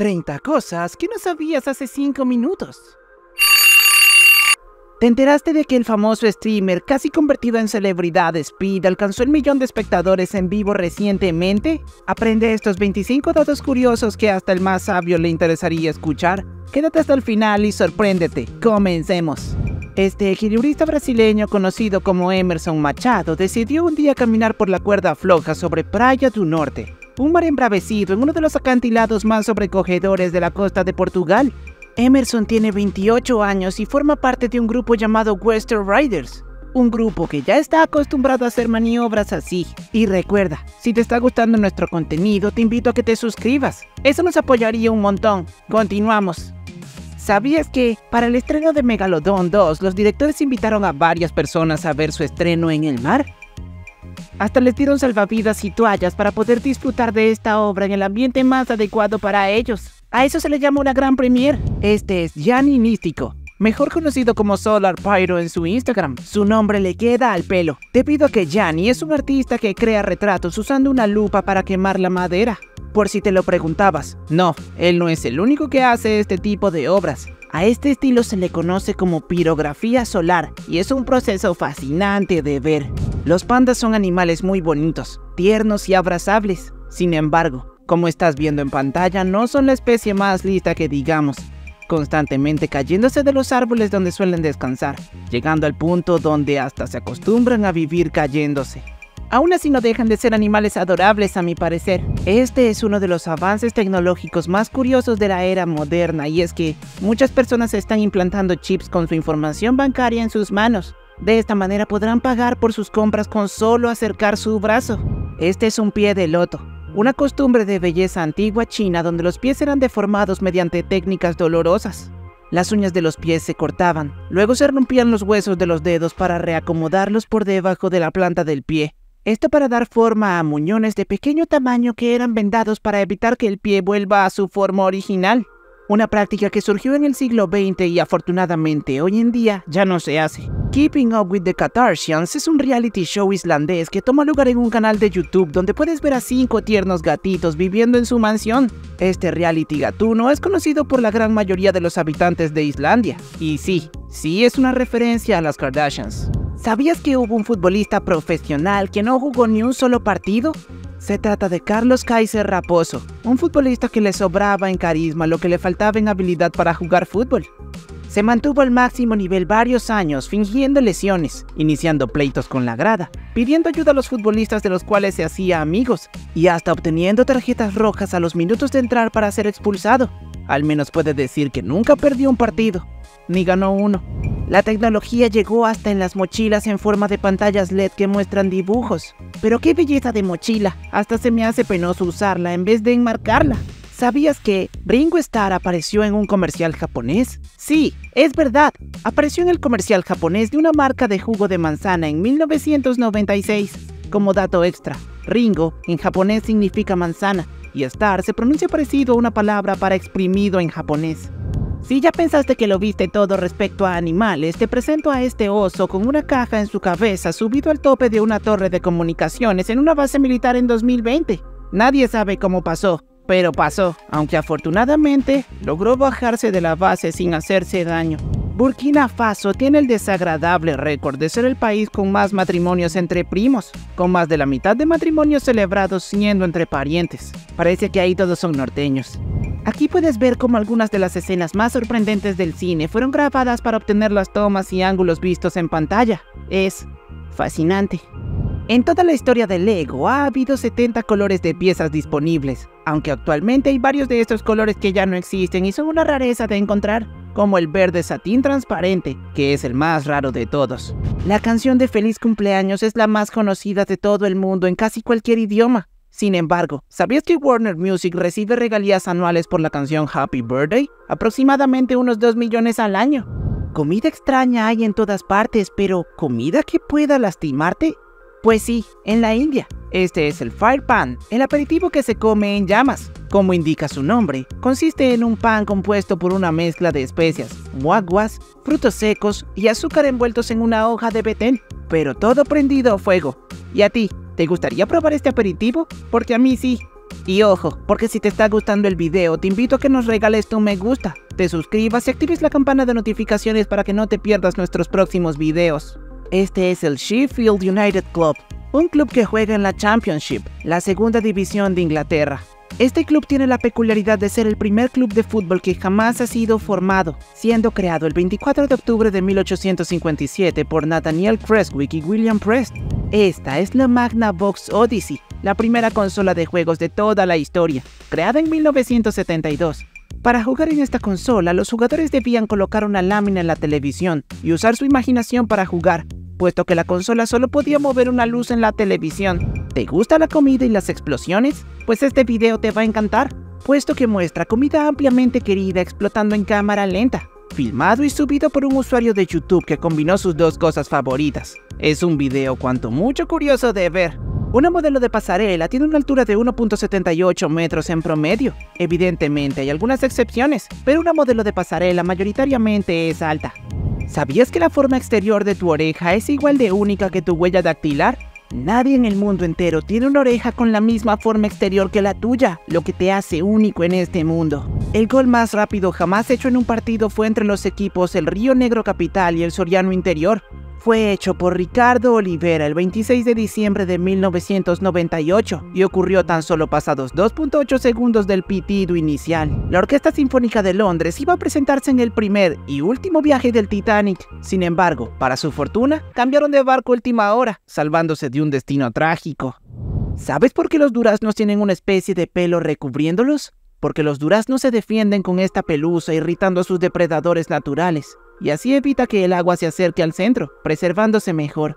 30 cosas que no sabías hace 5 minutos. ¿Te enteraste de que el famoso streamer, casi convertido en celebridad Speed, alcanzó el millón de espectadores en vivo recientemente? Aprende estos 25 datos curiosos que hasta el más sabio le interesaría escuchar. Quédate hasta el final y sorpréndete. Comencemos. Este equilibrista brasileño conocido como Emerson Machado decidió un día caminar por la cuerda floja sobre Praia do Norte, un mar embravecido en uno de los acantilados más sobrecogedores de la costa de Portugal, Emerson tiene 28 años y forma parte de un grupo llamado Western Riders, un grupo que ya está acostumbrado a hacer maniobras así. Y recuerda, si te está gustando nuestro contenido, te invito a que te suscribas. Eso nos apoyaría un montón. Continuamos. ¿Sabías que para el estreno de Megalodon 2, los directores invitaron a varias personas a ver su estreno en el mar? Hasta les dieron salvavidas y toallas para poder disfrutar de esta obra en el ambiente más adecuado para ellos. A eso se le llama una gran premier. Este es Gianni Místico, mejor conocido como Solar Pyro en su Instagram. Su nombre le queda al pelo, debido a que Gianni es un artista que crea retratos usando una lupa para quemar la madera. Por si te lo preguntabas, no, él no es el único que hace este tipo de obras. A este estilo se le conoce como pirografía solar y es un proceso fascinante de ver. Los pandas son animales muy bonitos, tiernos y abrazables. Sin embargo, como estás viendo en pantalla, no son la especie más lista que digamos, constantemente cayéndose de los árboles donde suelen descansar, llegando al punto donde hasta se acostumbran a vivir cayéndose. Aún así no dejan de ser animales adorables a mi parecer. Este es uno de los avances tecnológicos más curiosos de la era moderna y es que muchas personas están implantando chips con su información bancaria en sus manos. De esta manera podrán pagar por sus compras con solo acercar su brazo. Este es un pie de loto, una costumbre de belleza antigua china donde los pies eran deformados mediante técnicas dolorosas. Las uñas de los pies se cortaban, luego se rompían los huesos de los dedos para reacomodarlos por debajo de la planta del pie. Esto para dar forma a muñones de pequeño tamaño que eran vendados para evitar que el pie vuelva a su forma original. Una práctica que surgió en el siglo XX y afortunadamente hoy en día ya no se hace. Keeping Up with the Kardashians es un reality show islandés que toma lugar en un canal de YouTube donde puedes ver a cinco tiernos gatitos viviendo en su mansión. Este reality gatuno es conocido por la gran mayoría de los habitantes de Islandia. Y sí, sí es una referencia a las Kardashians. ¿Sabías que hubo un futbolista profesional que no jugó ni un solo partido? Se trata de Carlos Kaiser Raposo, un futbolista que le sobraba en carisma lo que le faltaba en habilidad para jugar fútbol. Se mantuvo al máximo nivel varios años, fingiendo lesiones, iniciando pleitos con la grada, pidiendo ayuda a los futbolistas de los cuales se hacía amigos, y hasta obteniendo tarjetas rojas a los minutos de entrar para ser expulsado. Al menos puede decir que nunca perdió un partido, ni ganó uno. La tecnología llegó hasta en las mochilas en forma de pantallas LED que muestran dibujos. Pero qué belleza de mochila, hasta se me hace penoso usarla en vez de enmarcarla. ¿Sabías que Ringo Starr apareció en un comercial japonés? Sí, es verdad. Apareció en el comercial japonés de una marca de jugo de manzana en 1996. Como dato extra, Ringo en japonés significa manzana y Star se pronuncia parecido a una palabra para exprimido en japonés. Si ya pensaste que lo viste todo respecto a animales, te presento a este oso con una caja en su cabeza subido al tope de una torre de comunicaciones en una base militar en 2020. Nadie sabe cómo pasó, pero pasó, aunque afortunadamente logró bajarse de la base sin hacerse daño. Burkina Faso tiene el desagradable récord de ser el país con más matrimonios entre primos, con más de la mitad de matrimonios celebrados siendo entre parientes. Parece que ahí todos son norteños. Aquí puedes ver cómo algunas de las escenas más sorprendentes del cine fueron grabadas para obtener las tomas y ángulos vistos en pantalla. Es fascinante. En toda la historia de Lego ha habido 70 colores de piezas disponibles, aunque actualmente hay varios de estos colores que ya no existen y son una rareza de encontrar, como el verde satín transparente, que es el más raro de todos. La canción de Feliz Cumpleaños es la más conocida de todo el mundo en casi cualquier idioma. Sin embargo, ¿sabías que Warner Music recibe regalías anuales por la canción Happy Birthday? Aproximadamente unos 2 millones al año. Comida extraña hay en todas partes, pero ¿comida que pueda lastimarte? Pues sí, en la India. Este es el fire pan, el aperitivo que se come en llamas. Como indica su nombre, consiste en un pan compuesto por una mezcla de especias, muaguas, frutos secos y azúcar envueltos en una hoja de betén, pero todo prendido a fuego. ¿Y a ti, te gustaría probar este aperitivo? Porque a mí sí. Y ojo, porque si te está gustando el video, te invito a que nos regales tu me gusta, te suscribas y actives la campana de notificaciones para que no te pierdas nuestros próximos videos. Este es el Sheffield United Club, un club que juega en la Championship, la segunda división de Inglaterra. Este club tiene la peculiaridad de ser el primer club de fútbol que jamás ha sido formado, siendo creado el 24 de octubre de 1857 por Nathaniel Creswick y William Prest. Esta es la Magna Box Odyssey, la primera consola de juegos de toda la historia, creada en 1972. Para jugar en esta consola, los jugadores debían colocar una lámina en la televisión y usar su imaginación para jugar, puesto que la consola solo podía mover una luz en la televisión. ¿Te gusta la comida y las explosiones? Pues este video te va a encantar, puesto que muestra comida ampliamente querida explotando en cámara lenta, filmado y subido por un usuario de YouTube que combinó sus dos cosas favoritas. Es un video cuanto mucho curioso de ver. Una modelo de pasarela tiene una altura de 1.78 metros en promedio. Evidentemente hay algunas excepciones, pero una modelo de pasarela mayoritariamente es alta. ¿Sabías que la forma exterior de tu oreja es igual de única que tu huella dactilar? Nadie en el mundo entero tiene una oreja con la misma forma exterior que la tuya, lo que te hace único en este mundo. El gol más rápido jamás hecho en un partido fue entre los equipos el Río Negro Capital y el Soriano Interior, fue hecho por Ricardo Olivera el 26 de diciembre de 1998 y ocurrió tan solo pasados 2.8 segundos del pitido inicial. La Orquesta Sinfónica de Londres iba a presentarse en el primer y último viaje del Titanic. Sin embargo, para su fortuna, cambiaron de barco última hora, salvándose de un destino trágico. ¿Sabes por qué los duraznos tienen una especie de pelo recubriéndolos? Porque los duraznos se defienden con esta pelusa irritando a sus depredadores naturales y así evita que el agua se acerque al centro, preservándose mejor.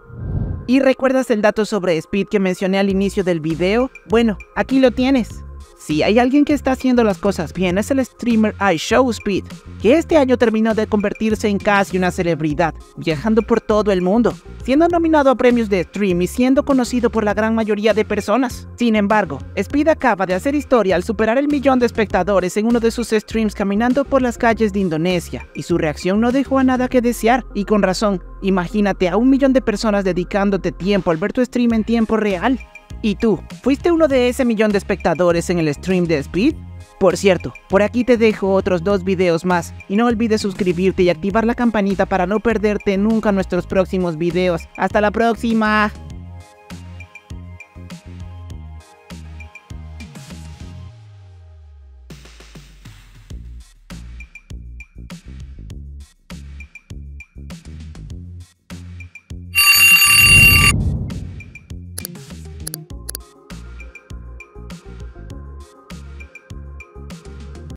¿Y recuerdas el dato sobre Speed que mencioné al inicio del video? Bueno, aquí lo tienes. Si hay alguien que está haciendo las cosas bien es el streamer iShowSpeed, que este año terminó de convertirse en casi una celebridad, viajando por todo el mundo, siendo nominado a premios de stream y siendo conocido por la gran mayoría de personas. Sin embargo, Speed acaba de hacer historia al superar el millón de espectadores en uno de sus streams caminando por las calles de Indonesia, y su reacción no dejó a nada que desear, y con razón, imagínate a un millón de personas dedicándote tiempo al ver tu stream en tiempo real. ¿Y tú? ¿Fuiste uno de ese millón de espectadores en el stream de Speed? Por cierto, por aquí te dejo otros dos videos más y no olvides suscribirte y activar la campanita para no perderte nunca nuestros próximos videos. ¡Hasta la próxima!